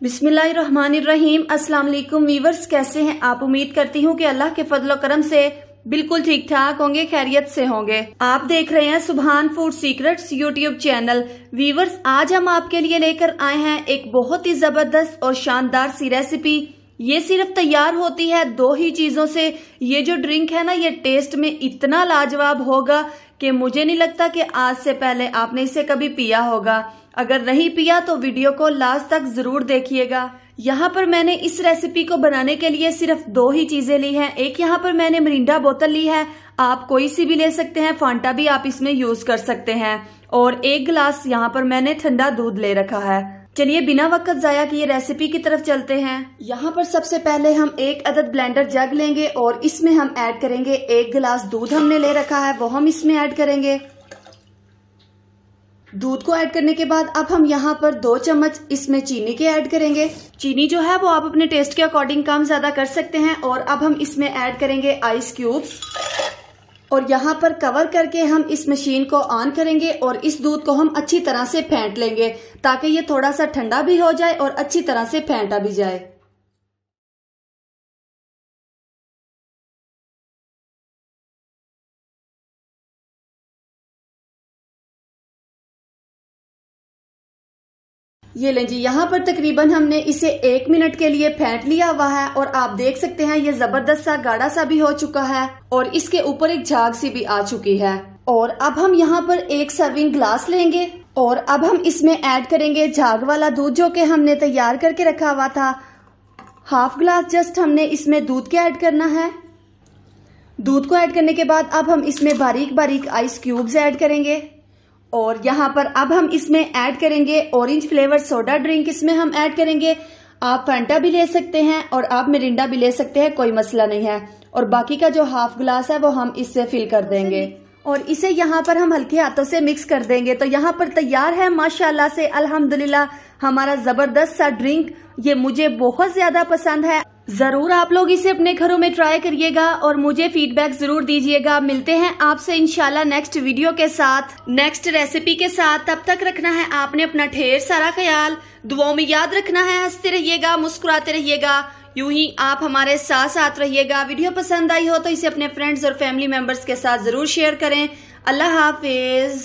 बिस्मिल्लाहिर्रहमानिर्रहीम। अस्सलाम वालेकुम वीवर्स, कैसे हैं? आप उम्मीद करती हूँ कि अल्लाह के फजल करम से बिल्कुल ठीक ठाक होंगे, खैरियत से होंगे। आप देख रहे हैं Subhan food secrets YouTube channel. Viewers, आज हम आपके लिए लेकर आए हैं एक बहुत ही ज़बरदस्त और शानदार सी रेसिपी। ये सिर्फ़ तैयार होती है दो ही चीज़ों से। ये जो ड्रिंक है ना, ये टेस्ट में इतना लाजवाब होगा कि मुझे नहीं लगता कि आज से पहले आपने इसे कभी पिया होगा। अगर नहीं पिया तो वीडियो को लास्ट तक ज़रूर देखिएगा। यहाँ पर मैंने इस रेसिपी को बनाने के लिए सिर्फ़ दो ही चीज़ें ली हैं। एक यहाँ पर मैंने मरिंडा बोतल ली है। आप कोई सी भी ले सकते हैं फांटा भी आप इसमें यूज़ कर सकते हैं। और एक गिलास यहाँ पर मैंने ठंडा दूध ले रखा है। चलिए बिना वक्त जाया किए रेसिपी की तरफ़ चलते हैं। यहाँ पर सबसे पहले हम एक अदद ब्लेंडर जग लेंगे और इसमें हम ऐड करेंगे एक गिलास दूध हमने ले रखा है वो हम इसमें ऐड करेंगे। दूध को ऐड करने के बाद अब हम यहाँ पर दो चम्मच इसमें चीनी के ऐड करेंगे। चीनी जो है वो आप अपने टेस्ट के अकॉर्डिंग कम ज़्यादा कर सकते हैं और अब हम इसमें ऐड करेंगे आइस क्यूब्स और यहाँ पर कवर करके हम इस मशीन को ऑन करेंगे और इस दूध को हम अच्छी तरह से फेंट लेंगे, ताकि ये थोड़ा सा ठंडा भी हो जाए और अच्छी तरह से फेंटा भी जाए। ये लें जी, यहाँ पर तकरीबन हमने इसे एक मिनट के लिए फेंट लिया हुआ है और आप देख सकते हैं ये ज़बरदस्त सा गाढ़ा सा भी हो चुका है और इसके ऊपर एक झाग सी भी आ चुकी है। और अब हम यहाँ पर एक सर्विंग ग्लास लेंगे और अब हम इसमें ऐड करेंगे झाग वाला दूध जो कि हमने तैयार करके रखा हुआ था। हाफ़ ग्लास जस्ट हमने इसमें दूध के ऐड करना है। दूध को ऐड करने के बाद अब हम इसमें बारीक बारीक आइस क्यूब्स ऐड करेंगे। और यहाँ पर अब हम इसमें ऐड करेंगे ऑरेंज फ्लेवर सोडा ड्रिंक इसमें हम ऐड करेंगे। आप फंटा भी ले सकते हैं और आप मिरिंडा भी ले सकते हैं, कोई मसला नहीं है। और बाकी का जो हाफ़ ग्लास है, वो हम इससे फिल कर देंगे। और इसे यहाँ पर हम हल्के हाथों से मिक्स कर देंगे। तो यहाँ पर तैयार है, माशाल्लाह से, अल्हम्दुलिल्लाह, हमारा ज़बरदस्त सा ड्रिंक ये मुझे बहुत ज़्यादा पसंद है। ज़रूर आप लोग इसे अपने घरों में ट्राई करिएगा और मुझे फीडबैक ज़रूर दीजिएगा। मिलते हैं आपसे इंशाल्लाह नेक्स्ट वीडियो के साथ। नेक्स्ट रेसिपी के साथ। तब तक रखना है आपने अपना ढेर सारा ख्याल। दुआओं में याद रखना है, हँसते रहिएगा, मुस्कुराते रहिएगा। यूँ ही आप हमारे साथ साथ रहिएगा। वीडियो पसंद आई हो तो इसे अपने फ्रेंड्स और फैमिली मेंबर्स के साथ ज़रूर शेयर करें। अल्लाह हाफिज।